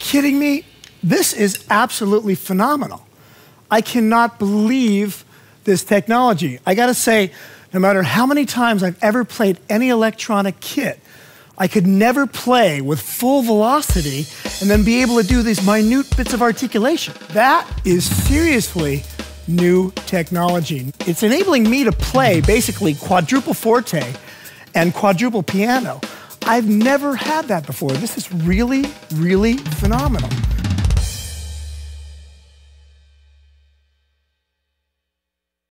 kidding me? This is absolutely phenomenal. I cannot believe this technology. I gotta say, no matter how many times I've ever played any electronic kit, I could never play with full velocity and then be able to do these minute bits of articulation. That is seriously new technology. It's enabling me to play basically quadruple forte and quadruple piano. I've never had that before. This is really, really phenomenal.